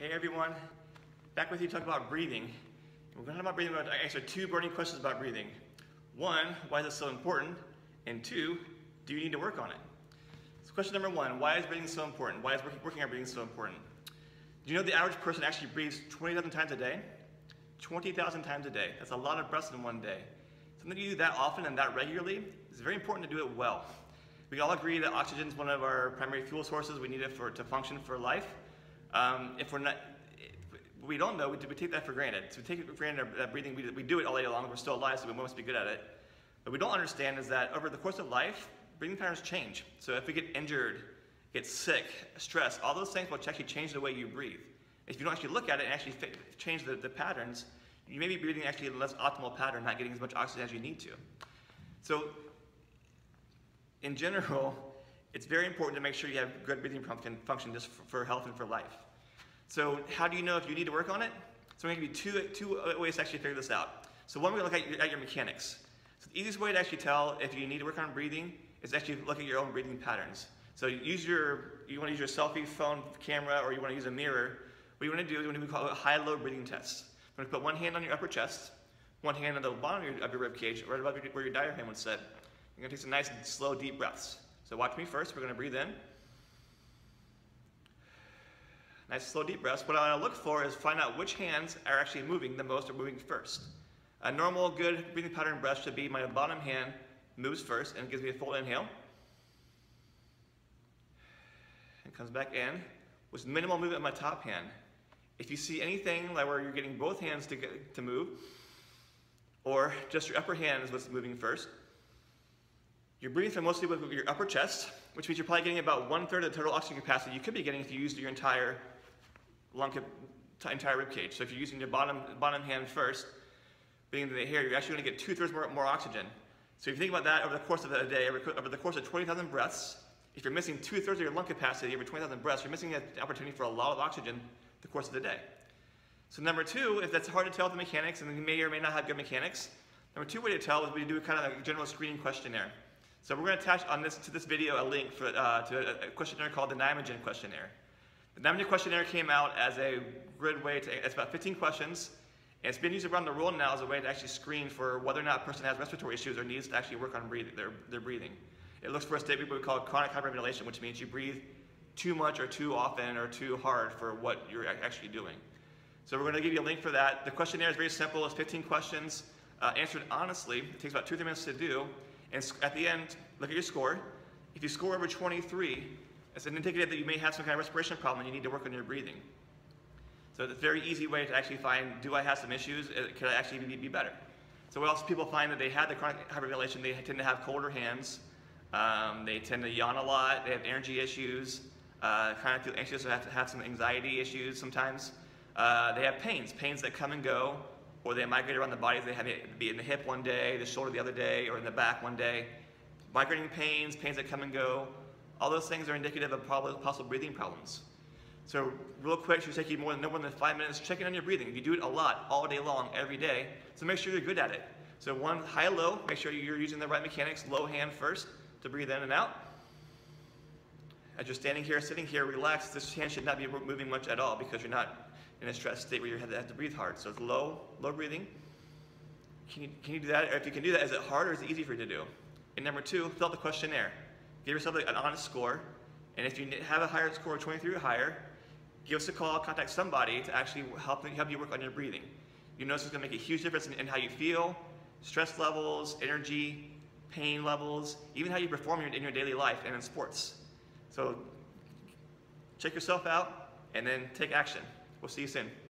Hey everyone, back with you to talk about breathing. We're going to talk about breathing. Going to answer two burning questions about breathing. One, why is it so important? And two, do you need to work on it? So question number one, why is breathing so important? Why is working, working on breathing so important? Do you know the average person actually breathes 20,000 times a day? 20,000 times a day. That's a lot of breaths in one day. Something you do that often and that regularly is very important to do it well. We all agree that oxygen is one of our primary fuel sources. We need it for, to function for life. Um, if we're not, we don't know, we, we, take that for granted. So we take it for granted that breathing, we, we do it all day long, we're still alive, so we must be good at it. But we don't understand is that over the course of life, breathing patterns change. So if we get injured, get sick, stressed, all those things will actually change the way you breathe. If you don't actually look at it and actually change the, the patterns, you may be breathing actually in a less optimal pattern, not getting as much oxygen as you need to. So in general, it's very important to make sure you have good breathing function, function just for, health and for life. So how do you know if you need to work on it? So I'm going to give you two, two ways to actually figure this out. So one, we're to look at your, at your mechanics. So the easiest way to actually tell if you need to work on breathing is actually look at your own breathing patterns. So use your, you want to use your selfie phone camera or you want to use a mirror. What you want to do is you wanna call it a high-low breathing test. Going to put one hand on your upper chest, one hand on the bottom of your, of your rib cage, right above your, where your diaphragm would sit. You're going to take some nice, slow, deep breaths. So watch me first. We're going to breathe in. Nice, slow, deep breaths. What I want to look for is find out which hands are actually moving the most or moving first. A normal, good breathing pattern breath should be my bottom hand moves first and gives me a full inhale. And comes back in with minimal movement of my top hand. If you see anything like where you're getting both hands to, get, to move, or just your upper hand is what's moving first, you're breathing from mostly with your upper chest, which means you're probably getting about one third of the total oxygen capacity you could be getting if you used your entire lung, entire rib cage. So if you're using your bottom, bottom hand first, into the air, you're actually going to get two thirds more, more oxygen. So if you think about that over the course of a day, over the course of 20,000 breaths, if you're missing two thirds of your lung capacity over 20,000 breaths, you're missing an opportunity for a lot of oxygen the course of the day. So number two, if that's hard to tell the mechanics, and you may or may not have good mechanics, number two way to tell is we do kind of a general screening questionnaire. So we're going to attach on this to this video a link for, uh, to a, questionnaire called the Nijmegen questionnaire. The Nijmegen questionnaire came out as a good way to, it's about 15 questions, and it's been used around the world now as a way to actually screen for whether or not a person has respiratory issues or needs to actually work on breathing, their, their breathing. It looks for a state we call chronic hyperventilation, which means you breathe too much or too often or too hard for what you're actually doing. So we're going to give you a link for that. The questionnaire is very simple. It's 15 questions uh, answered honestly. It takes about two, three minutes to do. And at the end, look at your score. If you score over 23, it's an indicator that you may have some kind of respiration problem and you need to work on your breathing. So it's a very easy way to actually find, do I have some issues? Uh, could I actually be, be better? So what else people find that they have the chronic hyperventilation, they tend to have colder hands, um, they tend to yawn a lot, they have energy issues, uh, kind of feel anxious or have to have some anxiety issues sometimes. Uh, they have pains, pains that come and go, or they migrate around the body. They have it be in the hip one day, the shoulder the other day, or in the back one day. Migrating pains, pains that come and go, all those things are indicative of possible breathing problems. So real quick, should take you more than, no more than five minutes checking on your breathing. If you do it a lot, all day long, every day, so make sure you're good at it. So one, high-low, make sure you're using the right mechanics, low hand first to breathe in and out. As you're standing here, sitting here, relax. This hand should not be moving much at all because you're not in a stressed state where you have to, have to breathe hard. So it's low, low breathing. Can you, can you do that? Or if you can do that, is it hard or is it easy for you to do? And number two, fill out the questionnaire. Give yourself an honest score. And if you have a higher score of 23 or higher, give us a call, contact somebody to actually help, help you work on your breathing. You notice it's gonna make a huge difference in, in how you feel, stress levels, energy, pain levels, even how you perform in your daily life and in sports. So check yourself out and then take action. We'll see you soon.